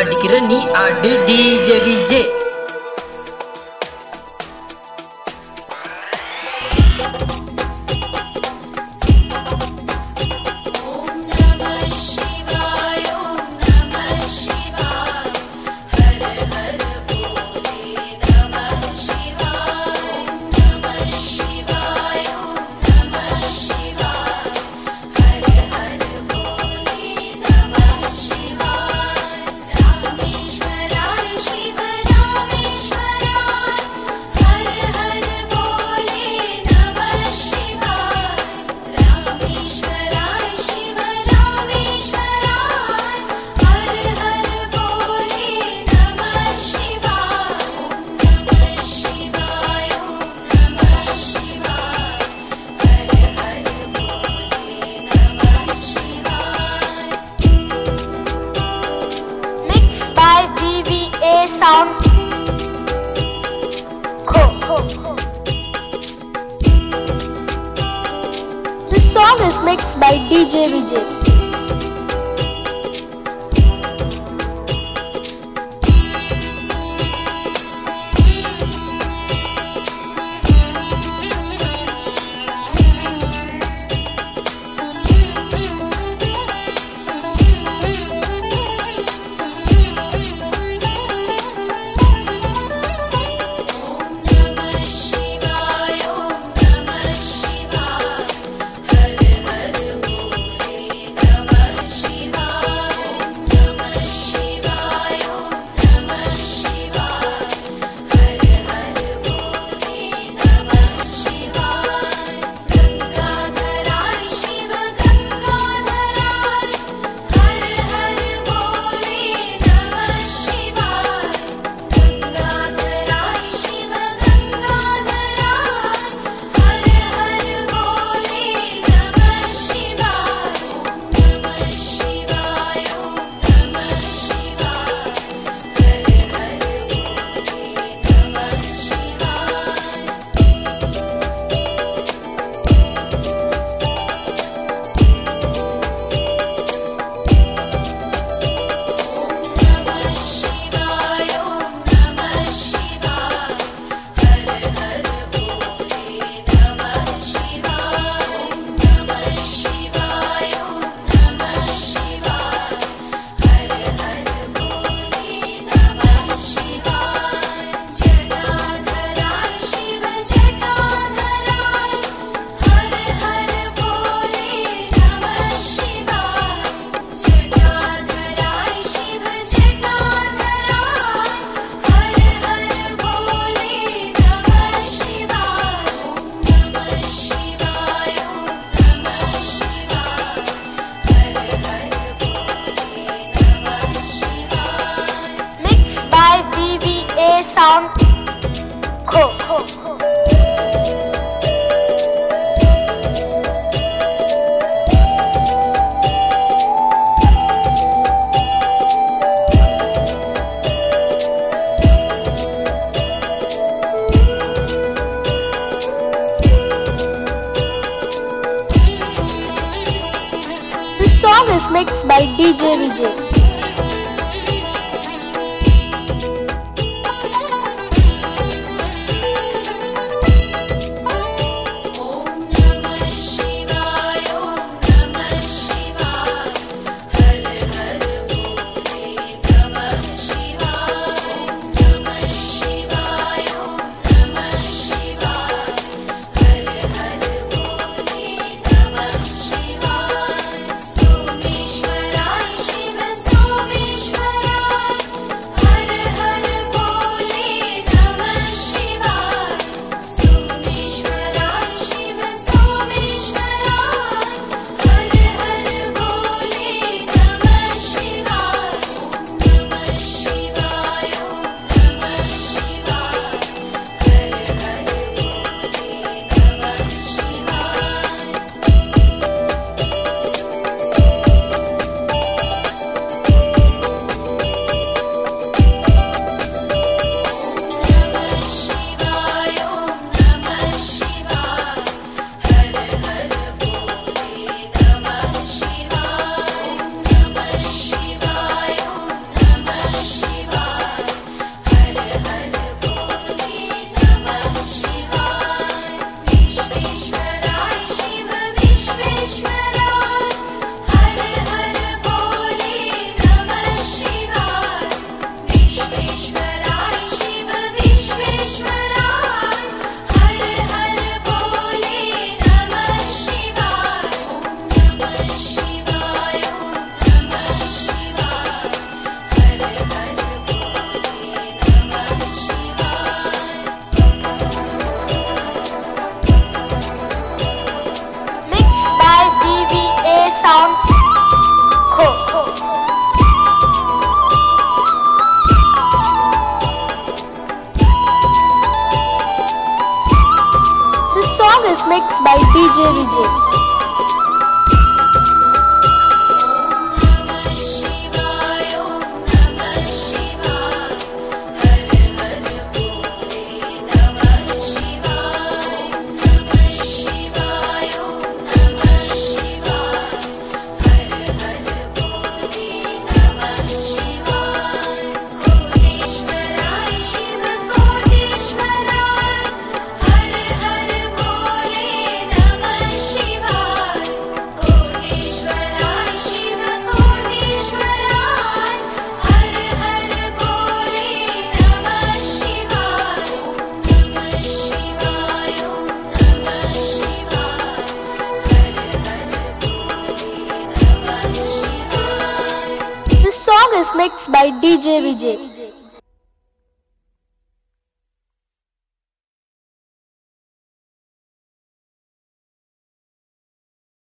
அடிக்கிற நீ ஆடு DJ VJ DJ Vijay song is mixed by DJ Vijay. By DJ Vijay. Mixed by DJ Vijay.